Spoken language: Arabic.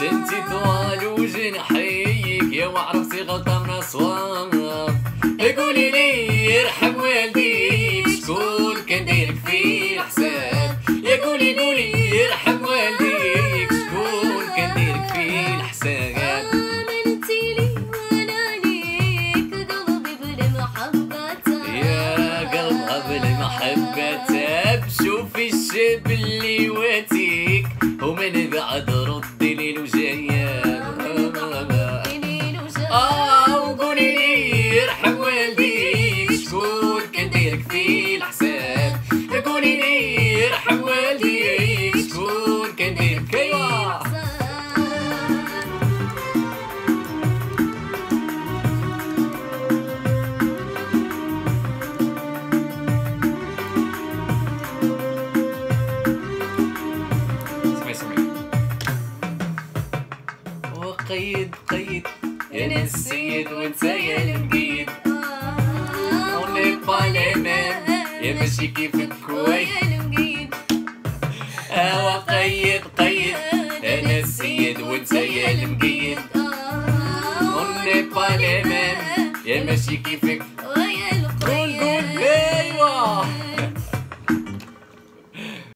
تنتي طوال وجنحيك يا وعرفتي غلطة من أصواب قولي لي يرحم والديك شكون كان دايرك في الحساب؟ يا قولي قولي يرحم والديك شكون كان دايرك في الحساب؟ شوفي الشاب اللي واتيك ومن بعد رد قيد قيد. أنا السيد وانت يا المقيد On n'est pas يا ماشي كيف كوي اوا قيد قيد. أنا السيد وانت يا المقيد On بالي pas les mêmes يا ماشي كيفك قول قول. أيوه.